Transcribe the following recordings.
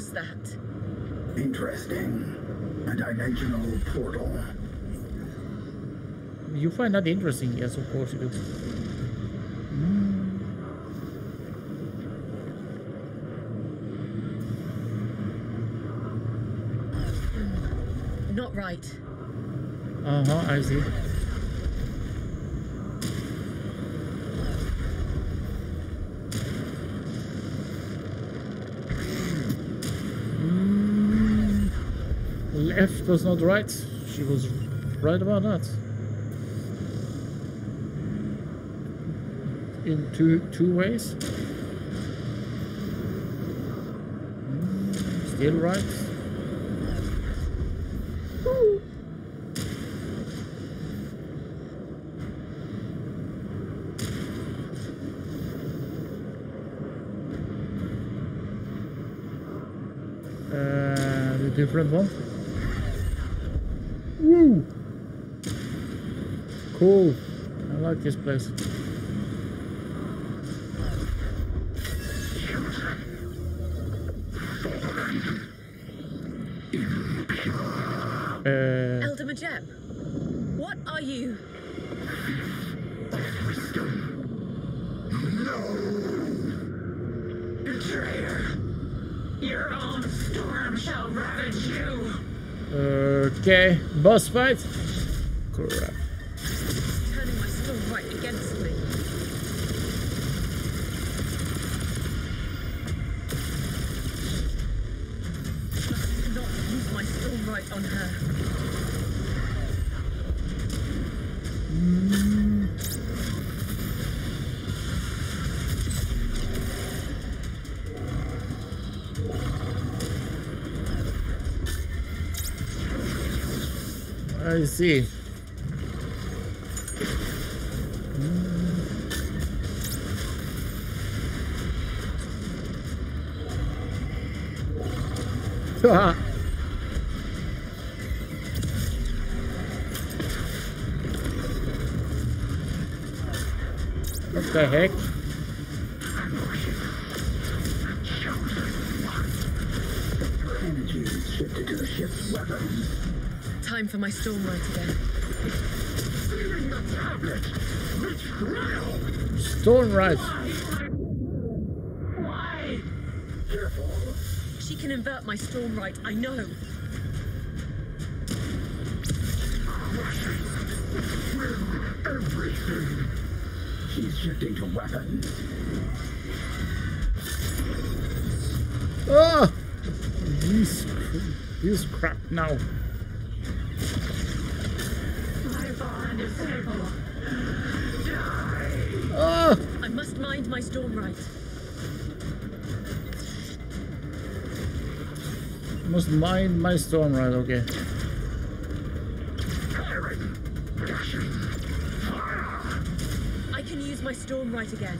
was that? Interesting. A dimensional portal. You find that interesting? Yes, of course you do. Not right. Uh huh, I see. Left was not right. She was right about that. In two two ways. Still right. Uh, the different one. Woo! Cool. I like this place. Uh, Elder Majeb, what are you? No! Betrayer! Your own storm shall ravage you! okay, boss fight. Crap. Turning my storm rite against me. Must not use my storm rite on her. I see. Haha. what the heck? Energy shifted to the ship's weapons. Time for my storm rite again. Storm rite. Why? She can invert my storm rite, I know. Everything. She's shifting to weapons. Ah! This, this crap now. My bond is able. I must mind my storm rite. Must mind my storm rite, okay. I can use my storm rite again.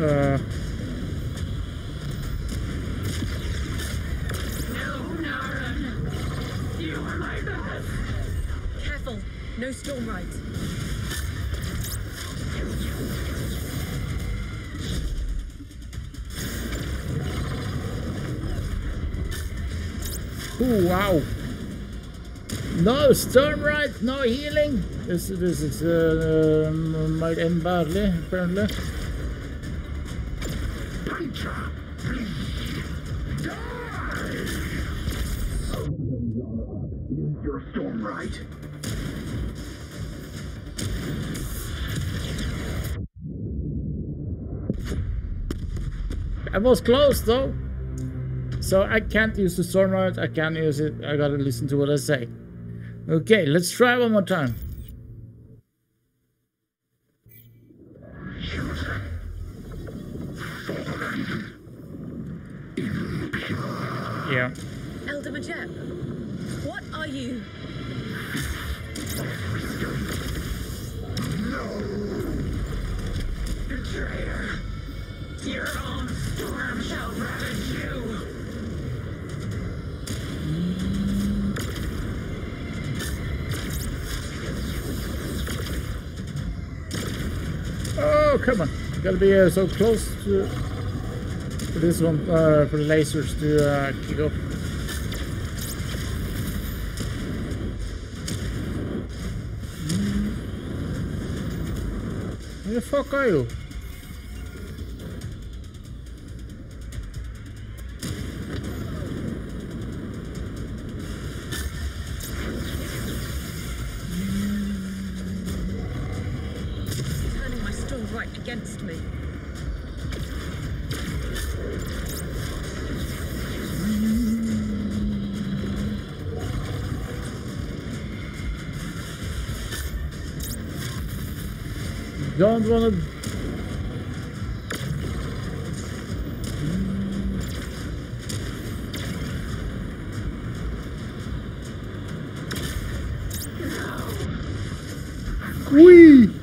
Uh, No, Nara! You are my best! Careful, no storm rite. ooh, wow. No storm rite, no healing. This, this is uh, um, might end badly, apparently. Use your storm rite. I was close though. So I can't use the storm rite, I can't use it. I gotta listen to what I say. Okay, let's try one more time. Yeah. Elder Majeb, what are you? No! Betrayer! Come on. gotta be uh, so close to, to this one uh, for the lasers to uh, kick off. Where the fuck are you? Storm rite against me. Don't wanna. Wee!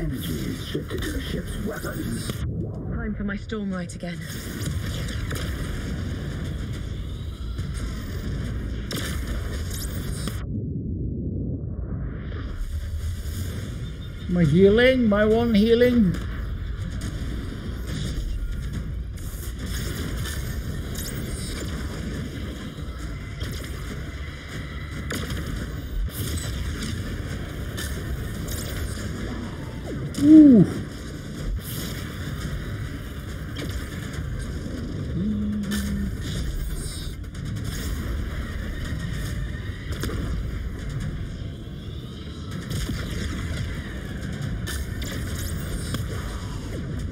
Energy is shifted to the ship's weapons. Time for my storm rite again. My healing, my one healing. Ooh.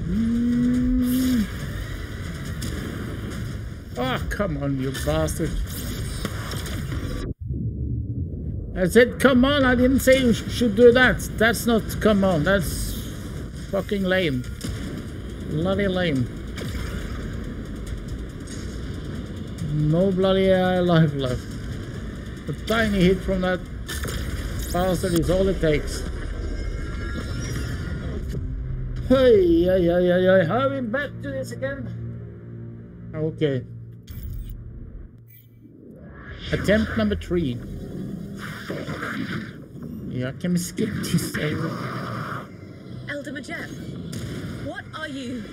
Mm. Oh, come on, you bastard. I said, come on, I didn't say you should do that. That's not, come on, that's fucking lame. Bloody lame. No bloody uh, life left. A tiny hit from that bastard is all it takes. Hey, yeah, yeah, yeah, yeah. Are we back to this again? Okay. Attempt number three. Yeah, can we skip this area? Elder Majep, what are you?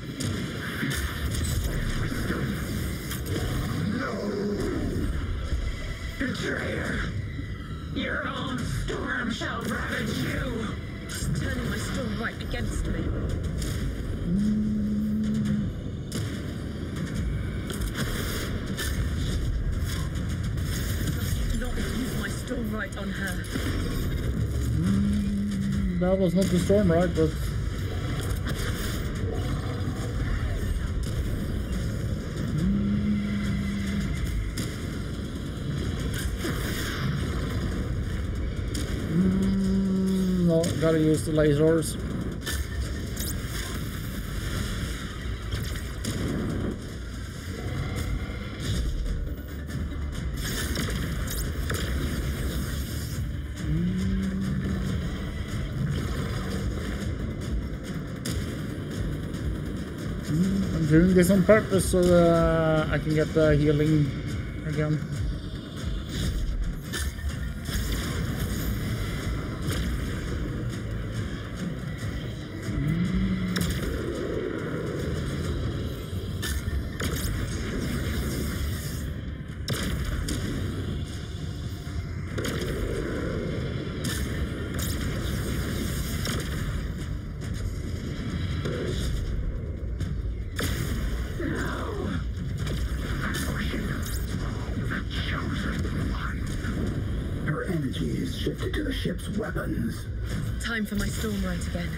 Betrayer! Your own storm shall ravage you! She's turning my storm rite against me. Not use my storm rite on her. Mm, that was not the storm, right? But Mm, no, gotta use the lasers. I'm doing this on purpose so uh, I can get the healing again. Her energy is shifted to the ship's weapons. Time for my storm rite again.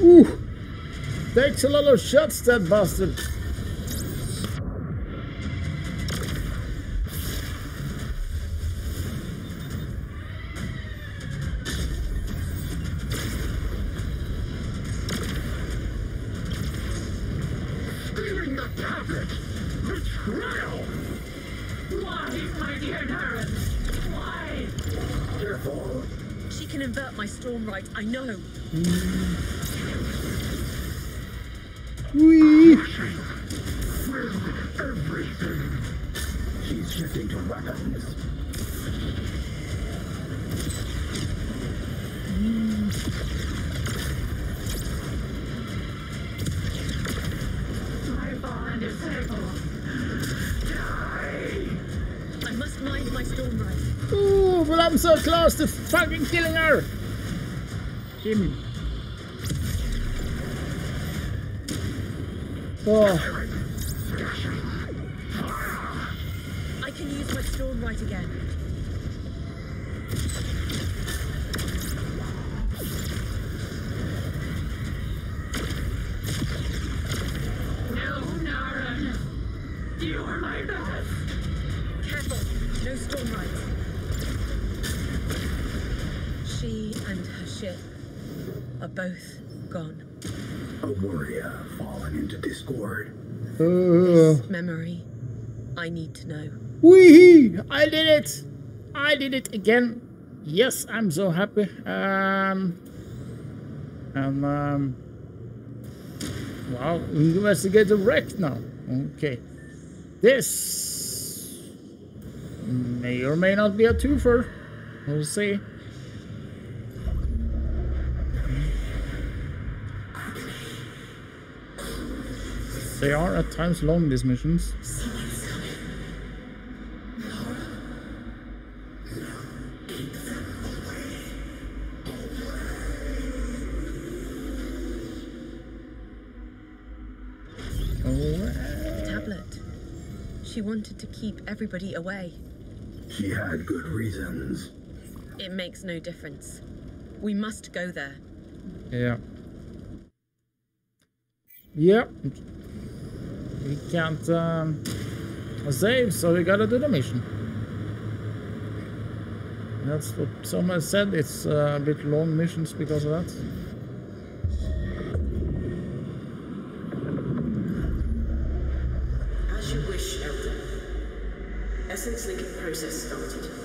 Ooh! Takes a lot of shots, that bastard. Right, I know. Whee! Everything. She's shifting to weapons. My bond is disabled. I must mind my storm rite. Ooh, but I'm so close to fucking killing her! Him. Oh, I can use my storm rite again. No, Nara. You are my best. Careful, no storm rite. She and her ship are both gone. A warrior fallen into discord. uh, Memory, I need to know. wee! I did it! I did it again. Yes, I'm so happy. Um, and um, wow, we investigate the wreck now. Okay, this may or may not be a twofer. We'll see. They are at times long, these missions. Oh, Tablet. She wanted to keep everybody away. She had good reasons. It makes no difference. We must go there. yeah. Yeah. We can't um, save, so we gotta do the mission. That's what someone said. It's uh, a bit long missions because of that. As you wish, Elder. Essence linking process started.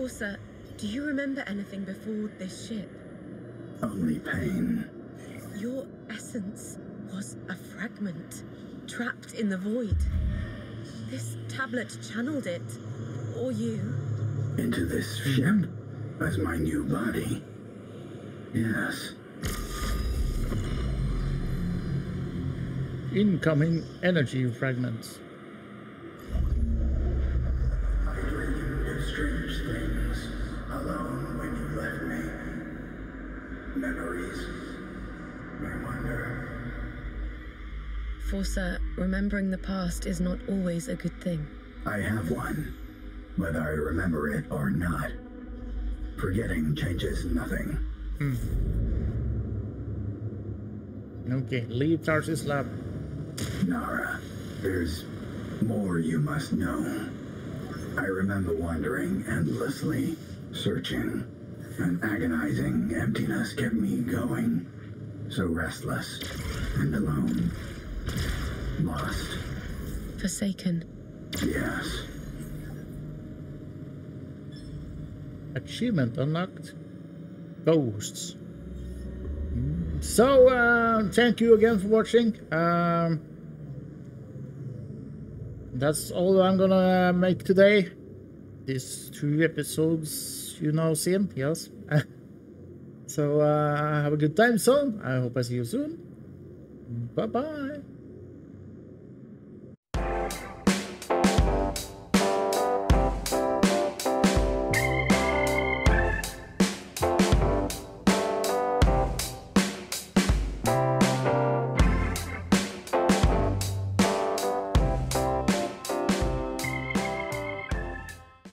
Forza, do you remember anything before this ship? Only pain. Your essence was a fragment, trapped in the void. This tablet channeled it, or you. Into this ship as my new body. Yes. Incoming energy fragments. Memories. I wonder. Forza, remembering the past is not always a good thing. I have one, whether I remember it or not. Forgetting changes nothing. Hmm. Okay, leave Tarsis lab. Nara, there's more you must know. I remember wandering endlessly, searching. An agonizing emptiness kept me going. So restless and alone. Lost, Forsaken. yes. Achievement unlocked. Ghosts. Mm. So, uh, thank you again for watching. Um, that's all I'm gonna make today. These two episodes you now seen, yes. so, uh, have a good time, son. I hope I see you soon. Bye bye.